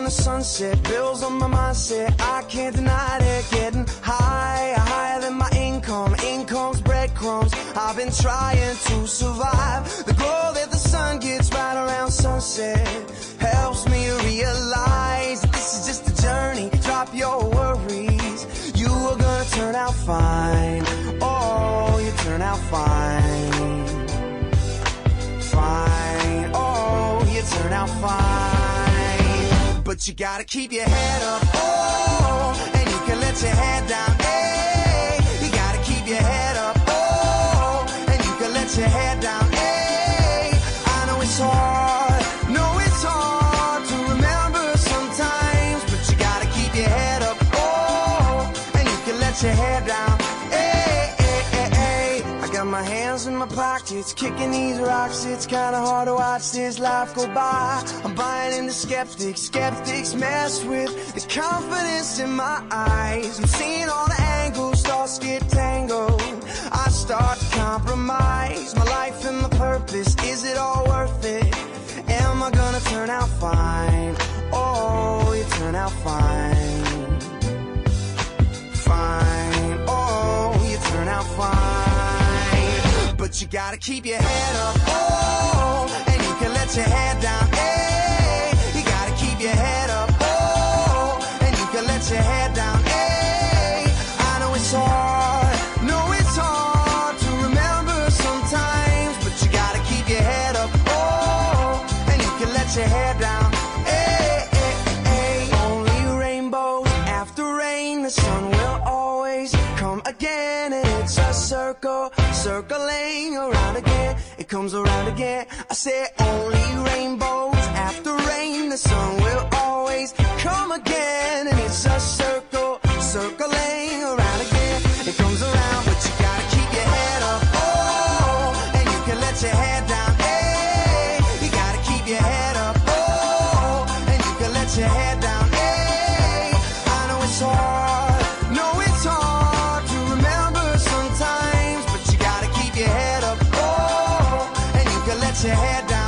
on the sunset, bills on my mindset. I can't deny it. Getting higher, higher than my income. Income's breadcrumbs. I've been trying to survive. The glow that the sun gets right around sunset helps me realize that this is just a journey. Drop your worries. You are gonna turn out fine. Oh, you turn out fine. Fine. Oh, you turn out fine. But you gotta keep your head up. Oh, and you can let your head down. Hey, you gotta keep your head up. Oh, and you can let your head down. Hey, I know it's hard. No, it's hard to remember sometimes. But you gotta keep your head up. Oh, and you can let your head down. My hands in my pockets, kicking these rocks. It's kinda hard to watch this life go by. I'm buying into skeptics, skeptics mess with the confidence in my eyes. I'm seeing all the angles, You gotta keep your head up. Oh, and you can let your head down. Hey, you gotta keep your head up. Oh, and you can let your head down. Hey, I know it's hard. No, it's hard to remember sometimes. But you gotta keep your head up. Oh, and you can let your head down. Circling around again. It comes around again. I say only rainbows after rain. The sun will always come again. Your head down.